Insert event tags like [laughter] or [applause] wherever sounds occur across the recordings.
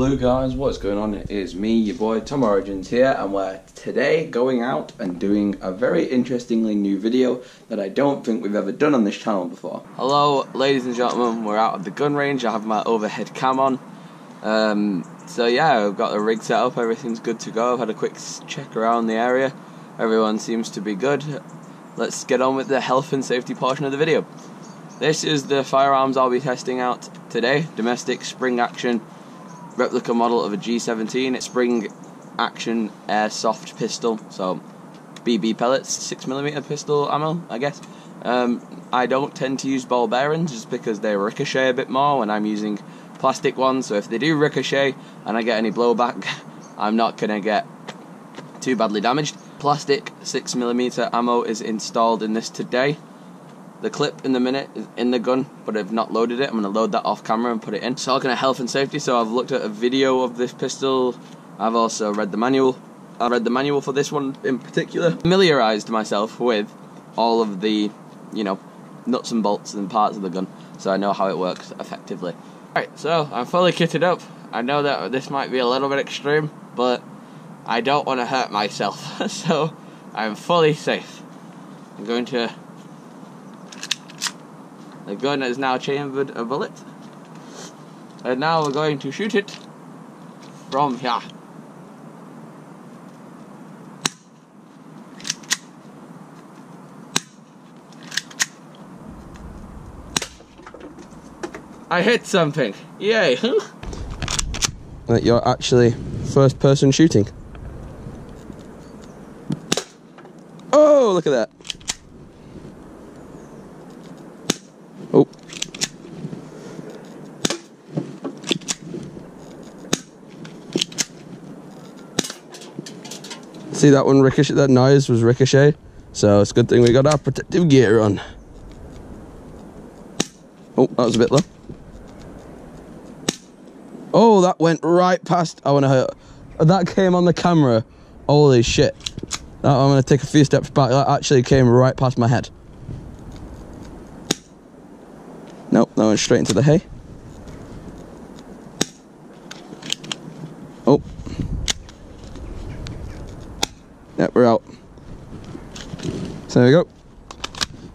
Hello guys, what's going on? It is me, your boy Tom Origins here, and we're today going out and doing a very interestingly new video that I don't think we've ever done on this channel before. Hello, ladies and gentlemen, we're out at the gun range. I have my overhead cam on. Um, so yeah, I've got the rig set up, everything's good to go. I've had a quick check around the area. Everyone seems to be good. Let's get on with the health and safety portion of the video. This is the firearms I'll be testing out today. Domestic spring action replica model of a G17. It's spring action airsoft pistol, so BB pellets, 6mm pistol ammo, I guess. Um, I don't tend to use ball bearings just because they ricochet a bit more when I'm using plastic ones, so if they do ricochet and I get any blowback, [laughs] I'm not going to get too badly damaged. Plastic 6mm ammo is installed in this today. The clip in the minute is in the gun, but I've not loaded it. I'm going to load that off camera and put it in. So looking at health and safety, so I've looked at a video of this pistol. I've also read the manual. I read the manual for this one in particular. Familiarized myself with all of the, you know, nuts and bolts and parts of the gun, so I know how it works effectively. Alright, so I'm fully kitted up. I know that this might be a little bit extreme, but I don't want to hurt myself, [laughs] so I'm fully safe. I'm going to the gun is now chambered a bullet. And now we're going to shoot it from here. I hit something. Yay. that you're actually first person shooting. Oh, look at that. See that one ricochet, that noise was ricochet. So it's a good thing we got our protective gear on. Oh, that was a bit low. Oh, that went right past. I want to hurt. That came on the camera. Holy shit. Now I'm going to take a few steps back. That actually came right past my head. Nope, that went straight into the hay. Oh. Yep, we're out. So there we go.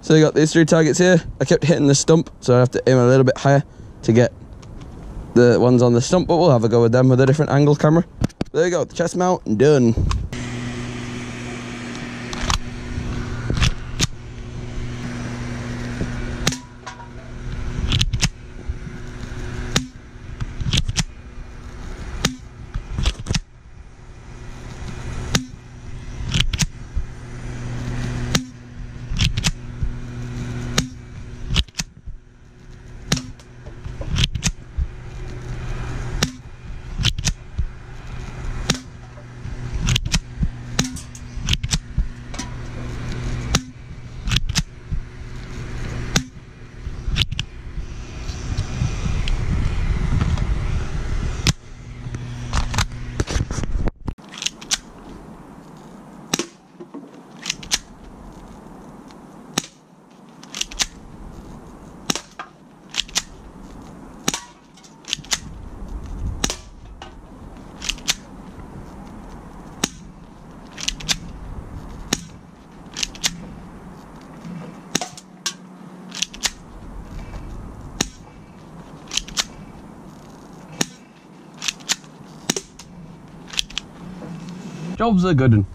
So we got these three targets here. I kept hitting the stump, so I have to aim a little bit higher to get the ones on the stump, but we'll have a go with them with a different angle camera. There you go, the chest mount, done. Jobs are good.